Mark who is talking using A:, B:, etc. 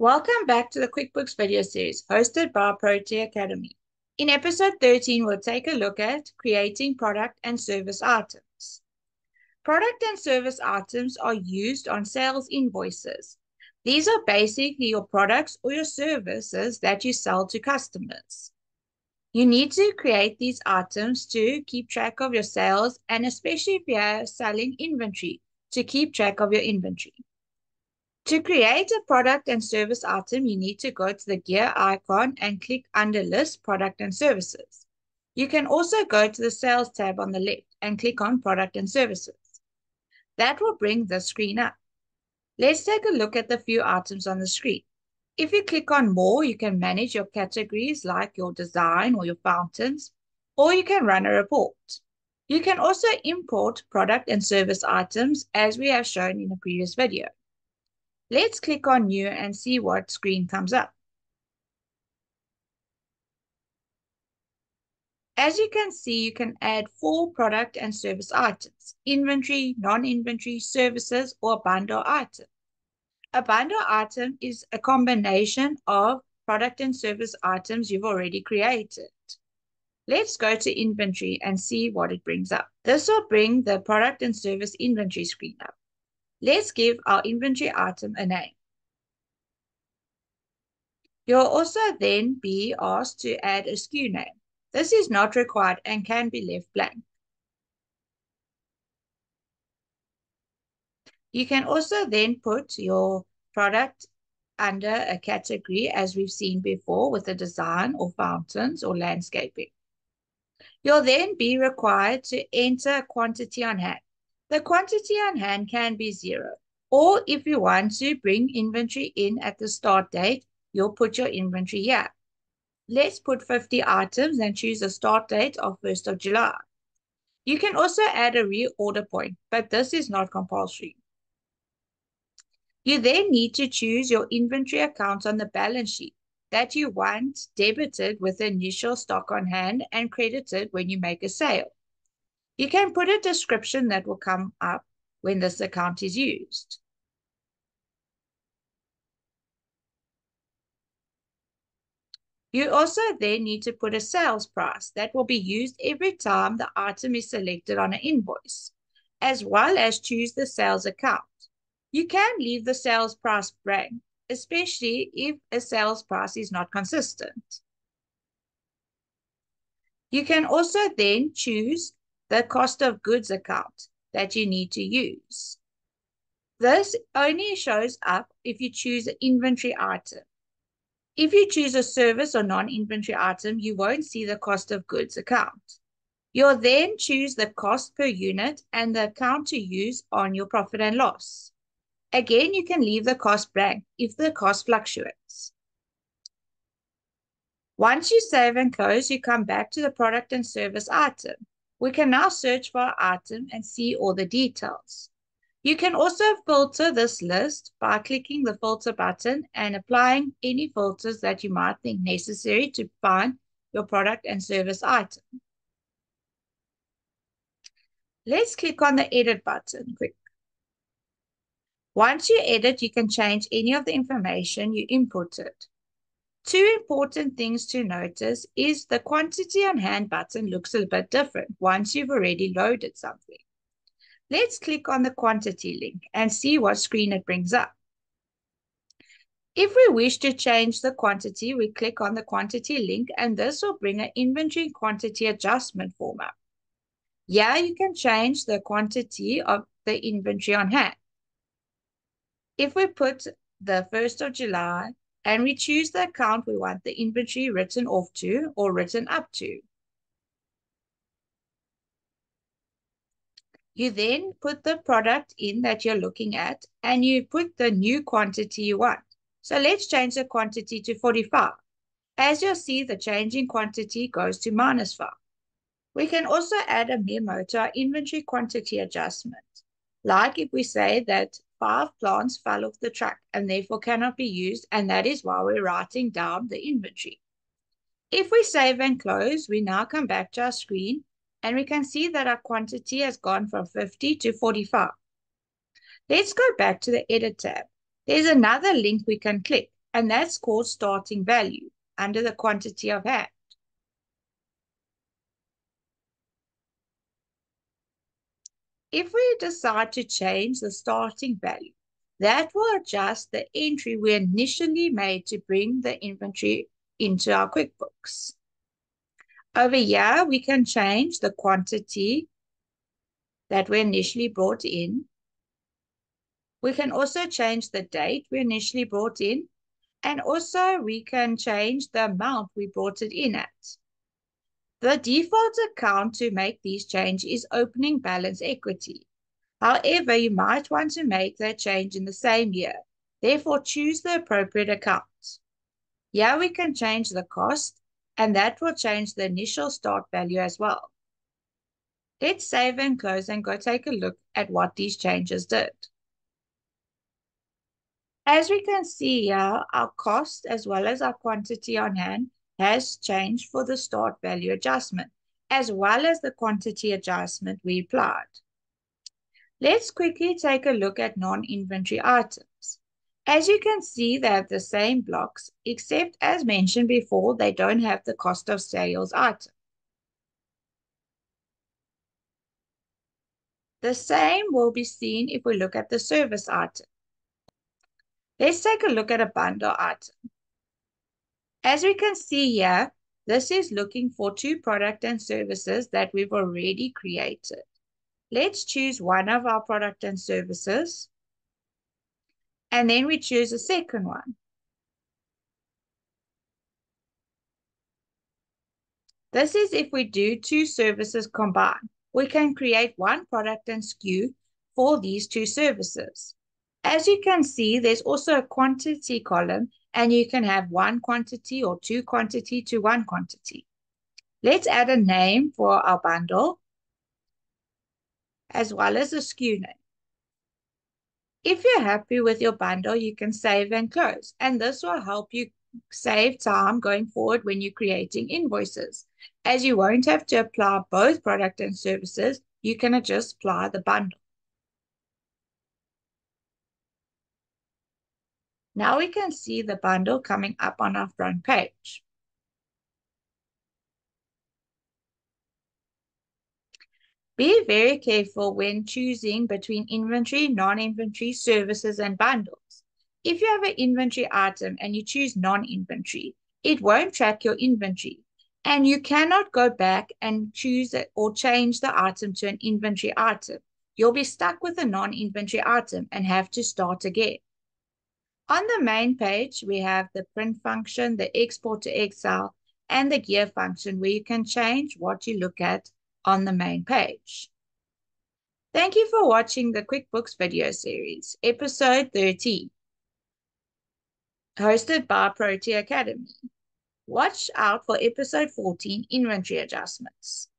A: Welcome back to the QuickBooks video series hosted by Protea Academy. In episode 13, we'll take a look at creating product and service items. Product and service items are used on sales invoices. These are basically your products or your services that you sell to customers. You need to create these items to keep track of your sales and especially if you are selling inventory, to keep track of your inventory. To create a product and service item, you need to go to the gear icon and click under List Product and Services. You can also go to the Sales tab on the left and click on Product and Services. That will bring the screen up. Let's take a look at the few items on the screen. If you click on More, you can manage your categories like your design or your fountains, or you can run a report. You can also import product and service items as we have shown in a previous video. Let's click on New and see what screen comes up. As you can see, you can add four product and service items, inventory, non-inventory, services, or bundle item. A bundle item is a combination of product and service items you've already created. Let's go to inventory and see what it brings up. This will bring the product and service inventory screen up. Let's give our inventory item a name. You'll also then be asked to add a SKU name. This is not required and can be left blank. You can also then put your product under a category as we've seen before with a design or fountains or landscaping. You'll then be required to enter a quantity on hand. The quantity on hand can be zero. Or if you want to bring inventory in at the start date, you'll put your inventory here. Let's put 50 items and choose a start date of 1st of July. You can also add a reorder point, but this is not compulsory. You then need to choose your inventory account on the balance sheet that you want debited with the initial stock on hand and credited when you make a sale. You can put a description that will come up when this account is used. You also then need to put a sales price that will be used every time the item is selected on an invoice, as well as choose the sales account. You can leave the sales price blank, especially if a sales price is not consistent. You can also then choose the cost of goods account that you need to use. This only shows up if you choose an inventory item. If you choose a service or non-inventory item, you won't see the cost of goods account. You'll then choose the cost per unit and the account to use on your profit and loss. Again, you can leave the cost blank if the cost fluctuates. Once you save and close, you come back to the product and service item. We can now search for our item and see all the details. You can also filter this list by clicking the filter button and applying any filters that you might think necessary to find your product and service item. Let's click on the edit button quick. Once you edit, you can change any of the information you inputted. Two important things to notice is the quantity on hand button looks a bit different once you've already loaded something. Let's click on the quantity link and see what screen it brings up. If we wish to change the quantity, we click on the quantity link and this will bring an inventory quantity adjustment form up. Yeah, you can change the quantity of the inventory on hand. If we put the 1st of July, and we choose the account we want the inventory written off to or written up to. You then put the product in that you're looking at and you put the new quantity you want. So let's change the quantity to 45. As you'll see, the change in quantity goes to minus 5. We can also add a memo to our inventory quantity adjustment. Like if we say that five plants fell off the truck and therefore cannot be used, and that is why we're writing down the inventory. If we save and close, we now come back to our screen and we can see that our quantity has gone from 50 to 45. Let's go back to the edit tab. There's another link we can click and that's called starting value under the quantity of hand. If we decide to change the starting value, that will adjust the entry we initially made to bring the inventory into our QuickBooks. Over here, we can change the quantity that we initially brought in. We can also change the date we initially brought in, and also we can change the amount we brought it in at. The default account to make these changes is opening balance equity. However, you might want to make that change in the same year. Therefore, choose the appropriate account. Here we can change the cost, and that will change the initial start value as well. Let's save and close and go take a look at what these changes did. As we can see here, our cost as well as our quantity on hand has changed for the start value adjustment, as well as the quantity adjustment we applied. Let's quickly take a look at non-inventory items. As you can see, they have the same blocks, except as mentioned before, they don't have the cost of sales item. The same will be seen if we look at the service item. Let's take a look at a bundle item. As we can see here, this is looking for two product and services that we've already created. Let's choose one of our product and services. And then we choose a second one. This is if we do two services combined. We can create one product and SKU for these two services. As you can see, there's also a quantity column and you can have one quantity or two quantity to one quantity. Let's add a name for our bundle as well as a SKU name. If you're happy with your bundle, you can save and close, and this will help you save time going forward when you're creating invoices. As you won't have to apply both product and services, you can just apply the bundle. Now we can see the bundle coming up on our front page. Be very careful when choosing between inventory, non-inventory, services, and bundles. If you have an inventory item and you choose non-inventory, it won't track your inventory. And you cannot go back and choose it or change the item to an inventory item. You'll be stuck with a non-inventory item and have to start again. On the main page, we have the print function, the export to Excel, and the gear function where you can change what you look at on the main page. Thank you for watching the QuickBooks video series, episode 13, hosted by Protea Academy. Watch out for episode 14, inventory adjustments.